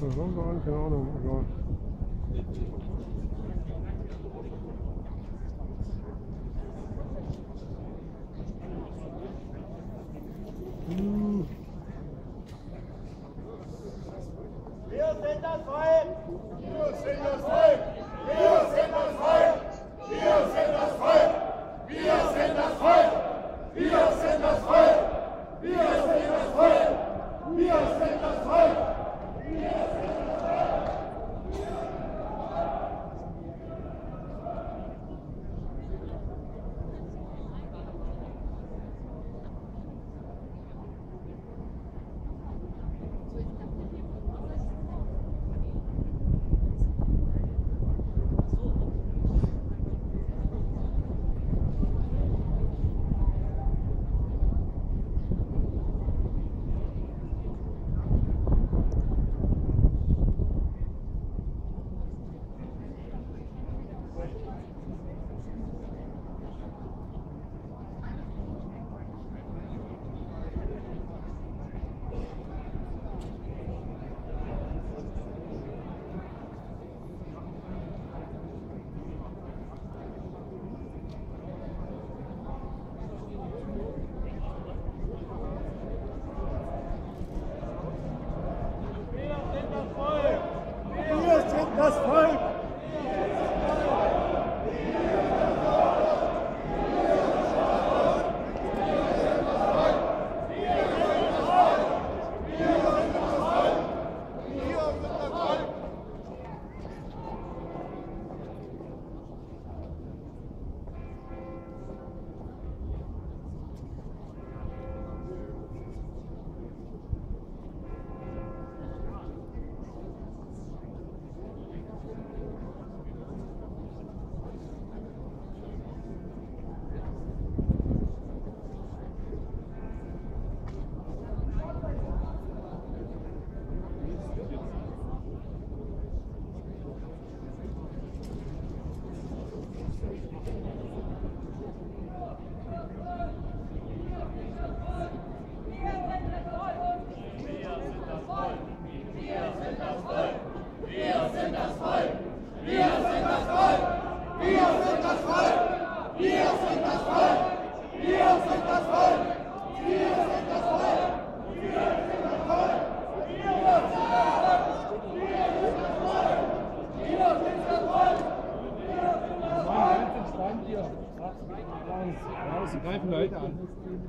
Was soll keine Ahnung.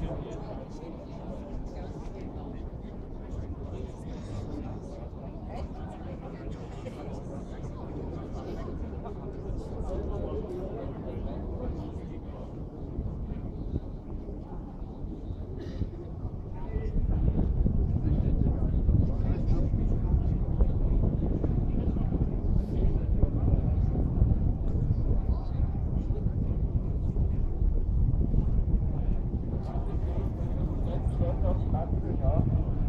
Thank. Huh?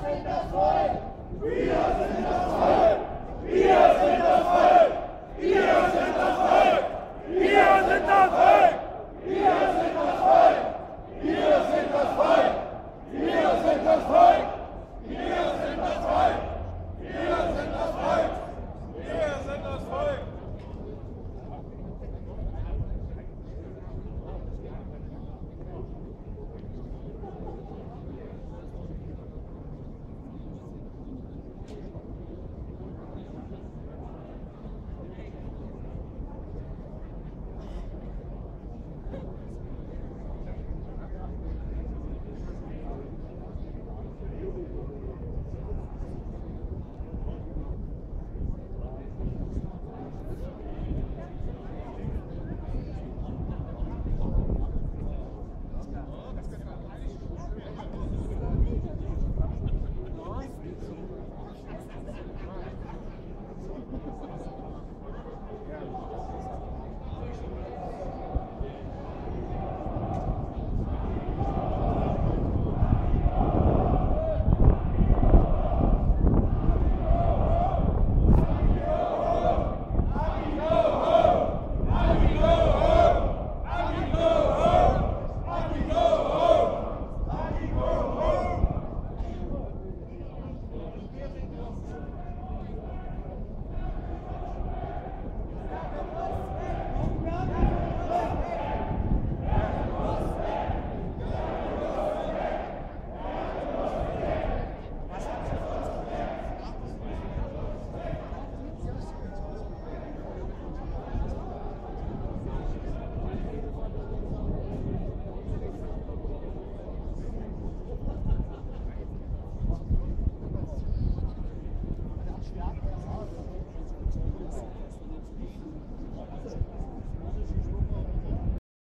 aceitas